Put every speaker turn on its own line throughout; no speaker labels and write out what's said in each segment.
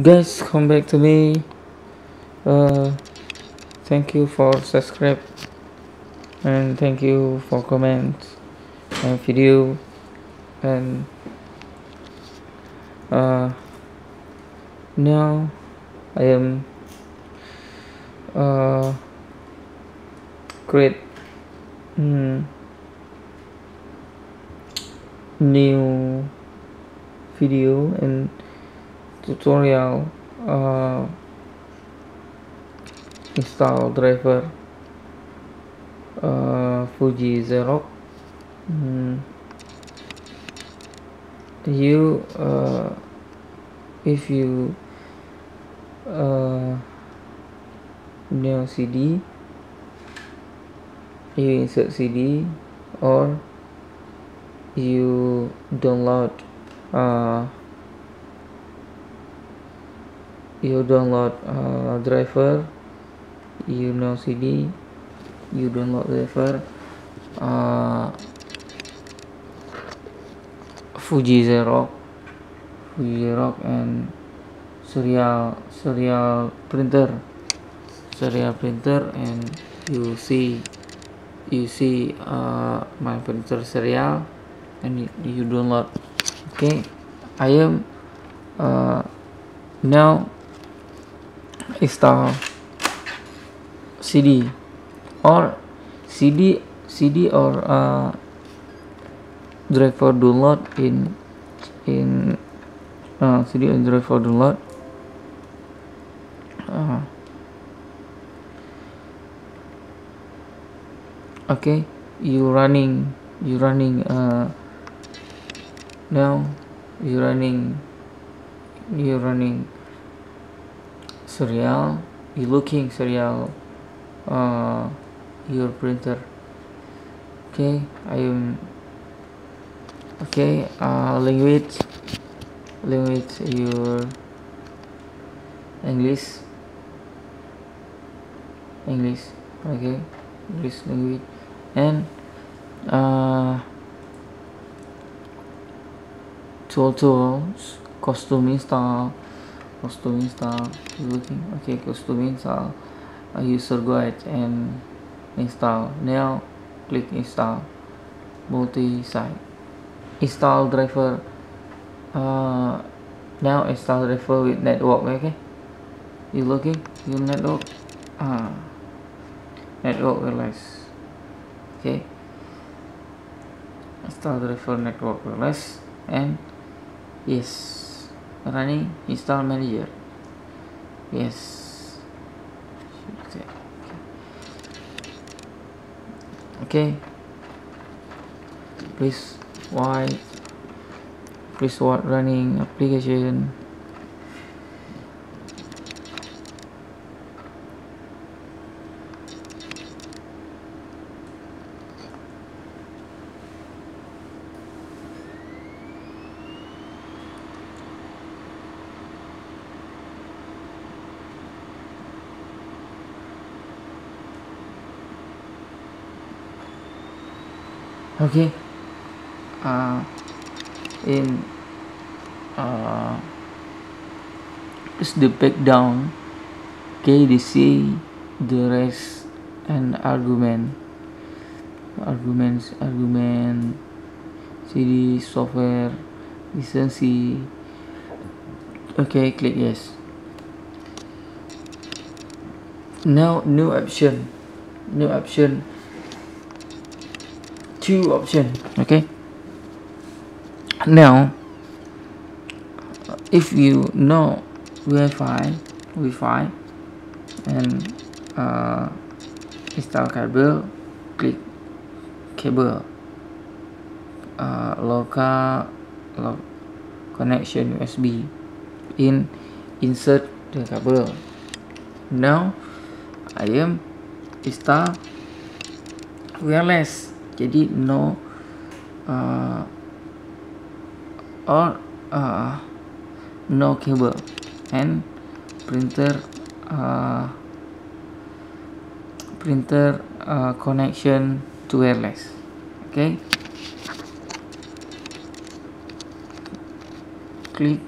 guys come back to me. Uh, thank you for subscribe and thank you for comment and video and uh, now I am uh, create mm, new video and tutorial uh, install driver uh, Fuji Xerox. Mm, you uh, if you uh, new CD you insert CD or you download uh, you download uh, driver you know CD you download driver uh, Fuji Xerox Fuji Xerox and serial serial printer serial printer and you see you see uh, my printer serial and you, you download. Okay I am uh, now install CD or CD CD or uh, driver download in in uh, CD and driver download. Uh, okay you running you running uh, now you running you running serial you looking serial uh, your printer. Okay I am okay uh, language language your English. English okay English language. And uh, tool tools costume install costume install looking okay costume install a user guide and install. Now click install. Multi-site. Install driver uh, now install driver with network okay? You looking? You network? Uh, network wireless okay. Install driver network wireless and yes running install manager. Yes. Okay. Please why please what running application in uh, is the down KDC the rest and argument. Arguments argument CD software license okay click yes. Now new option. New option. Two option okay now if you know Wi-Fi Wi-Fi and uh, install cable click cable uh, local lo connection USB in insert the cable now I am install wireless. Jadi no uh, or uh, no cable and printer uh, printer uh, connection to wireless okay? Click.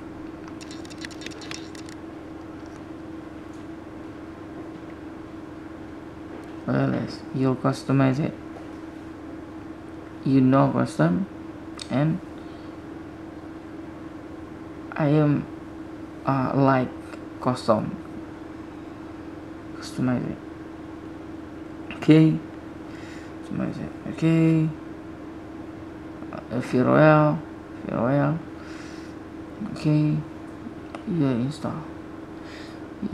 Wireless you customize it. You know custom and I am uh, like custom customize it. Okay? Customize it. Okay? Uh, Royale Royale okay? Yeah install.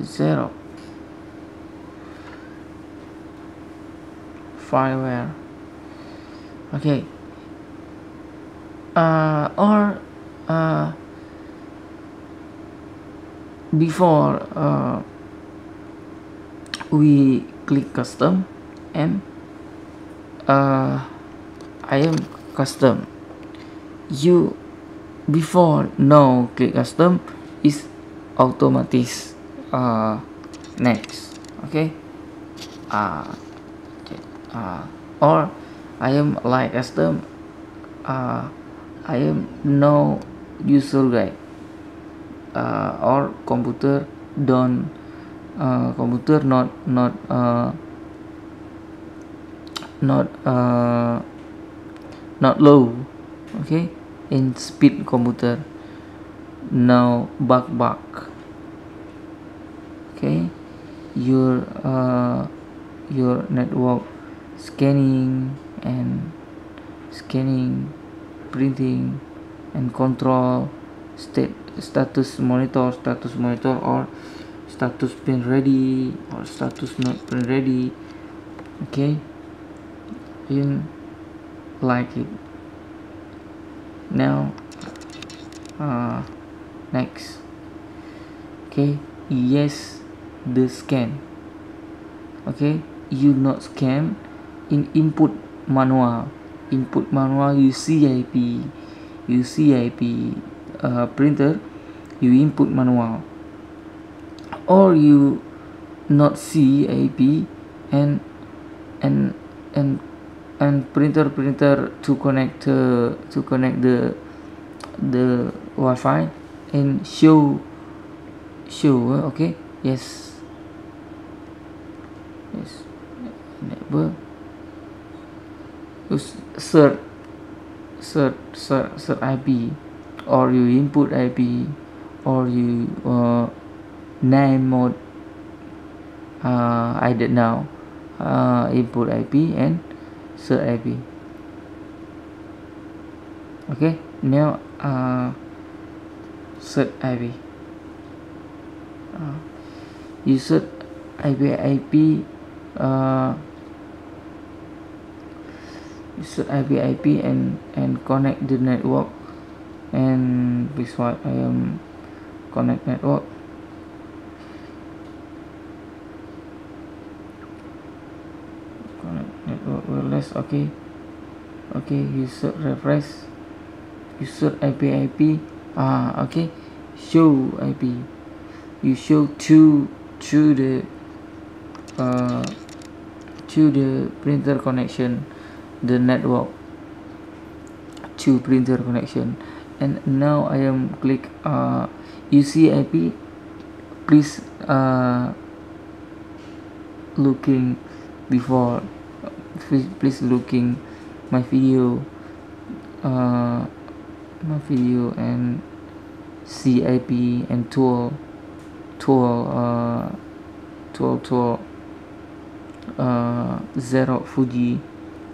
Zero fireware. Okay. Uh, or uh, before uh, we click custom and uh, I am custom you before no click custom is automatic uh, next okay uh, okay. Uh, or I am like custom uh, I am no user guide uh, or computer don't uh, computer not not uh, not uh, not low okay in speed computer. Now bug bug okay your uh, your network scanning and scanning printing and control state status monitor status monitor or status pin ready or status not pin ready okay? In like it. Now uh, next okay? Yes the scan okay? You not scan in input manual. Input manual you CIP you CIP uh, printer you input manual. Or you not CIP and and and and printer printer to connect uh, to connect the the Wi-Fi and show show uh, okay? Yes. Yes. You search search search, search IP or you input IP or you uh, name mode uh, I don't know uh, input IP and search IP okay now uh, search IP uh, you search IP IP uh, set IP IP and and connect the network and this why I am connect network. Connect network wireless okay. Okay you set refresh you set IP IP ah okay. Show IP you show to to the uh, to the printer connection the network. To printer connection and now I am click uh, UCIP please uh, looking before please, looking my video uh, my video and CIP and tool tool uh, tool tool uh, zero Fuji.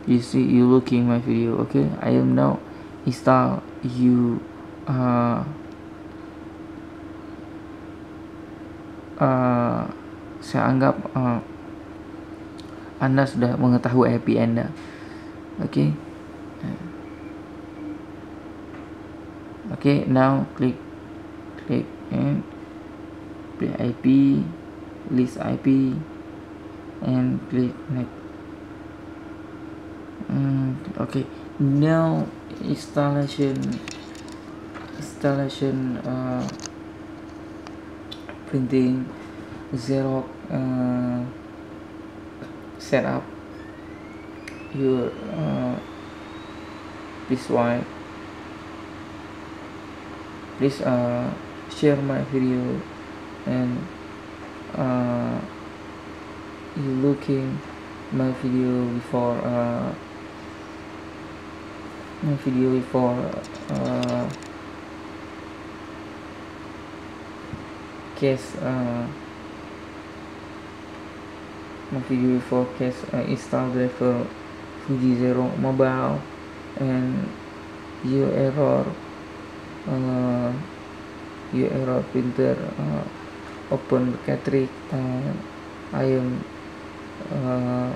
You see you looking my video okay? I am now install you uh, uh, saya anggap uh, anda sudah mengetahui anda oke okay. okay now click click and IP list IP and click next. Mm, okay now installation installation uh, printing Xerox uh, setup your uh, this one. Please uh, share my video and uh, you looking my video before uh, my video before uh, case uh, video before case uh, install driver Fuji Zero mobile and you error uh, you error printer uh, open cartridge and I am uh,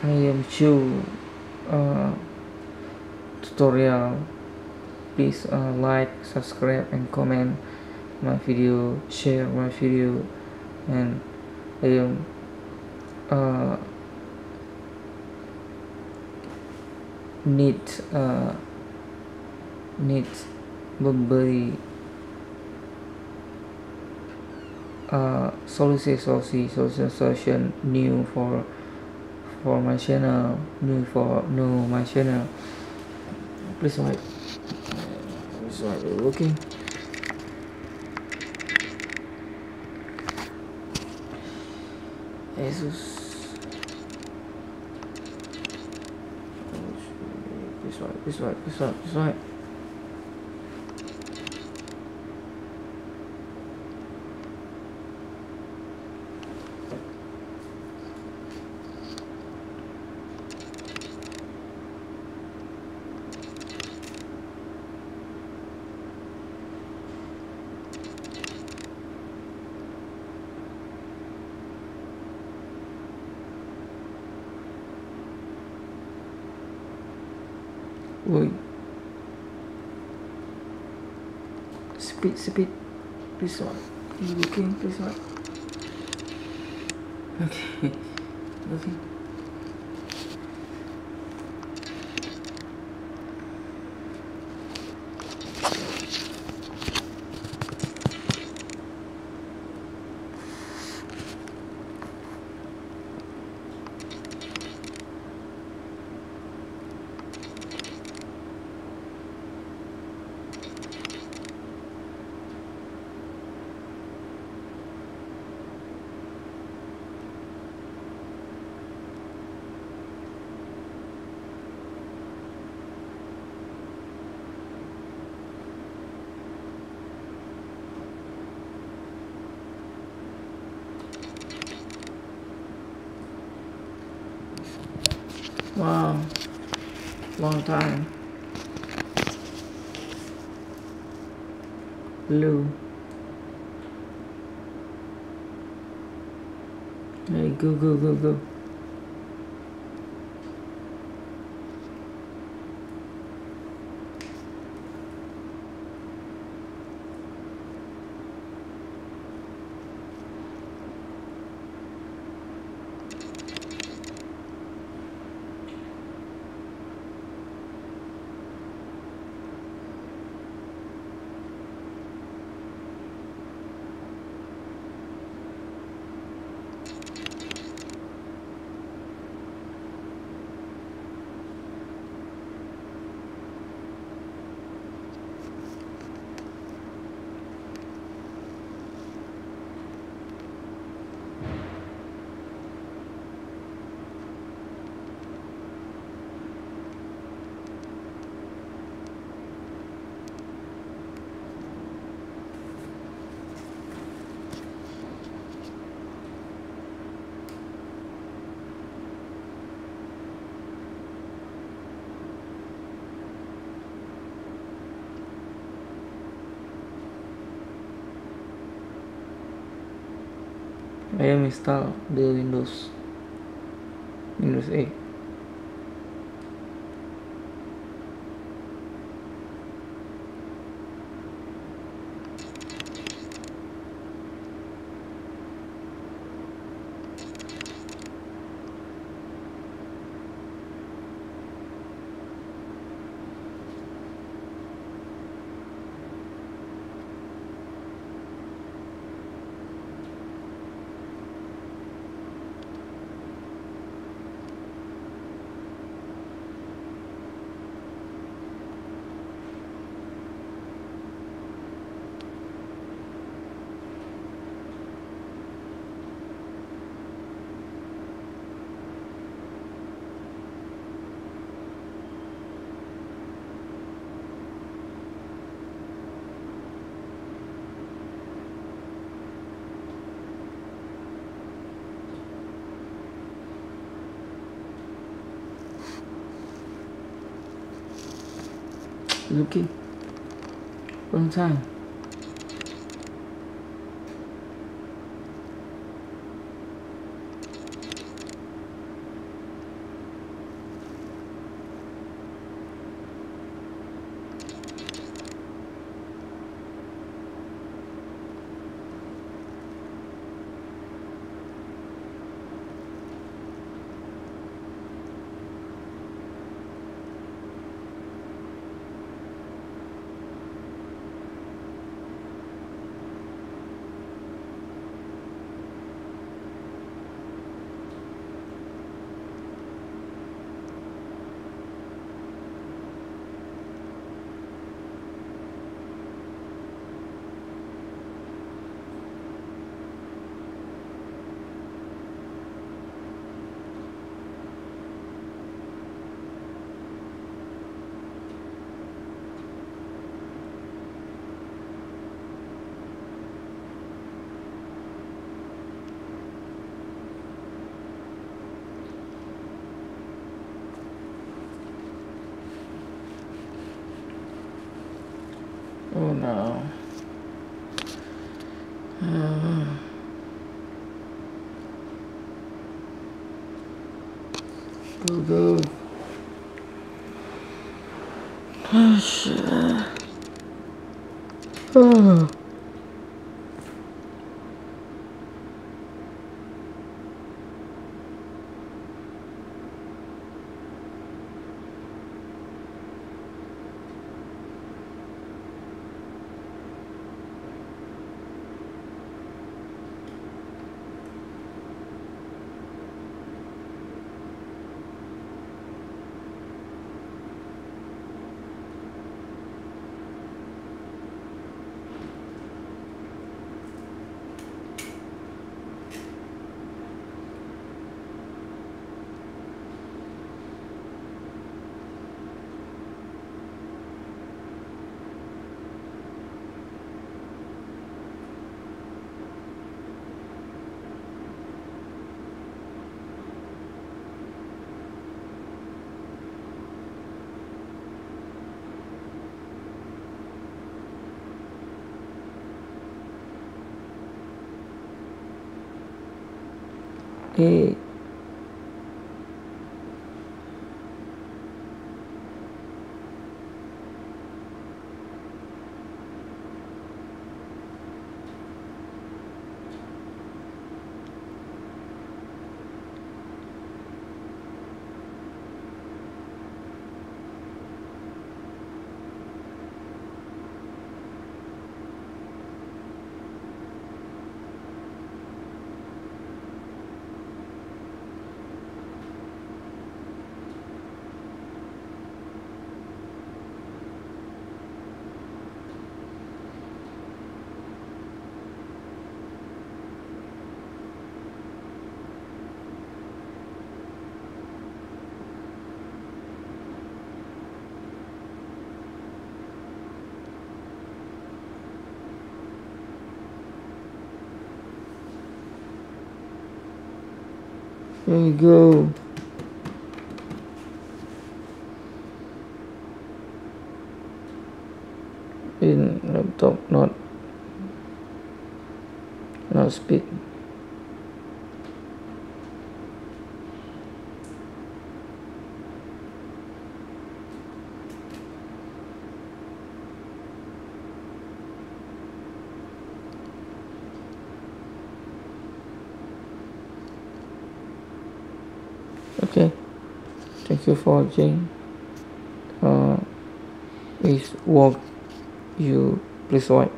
I am uh, tutorial. Please uh, like subscribe and comment my video share my video and I am uh, need uh, need memberi uh, solusi solution solution new for for my channel new for new my channel. Please wait please wait looking Jesus. This way this way this way this way Woi. Speed, speed. Please what? You looking, please what? Okay. Looking. Long time. Blue. Hey, go, go, go, go. Ahí en mi estado Windows. Windows 8. Looking long time oh. No go go. Oh shit. Oh eh Here you go. In laptop not not speed. okay thank you for uh, please walk you please swipe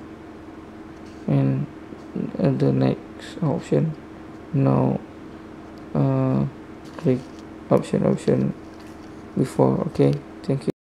and the next option now uh, click option option before okay? Thank you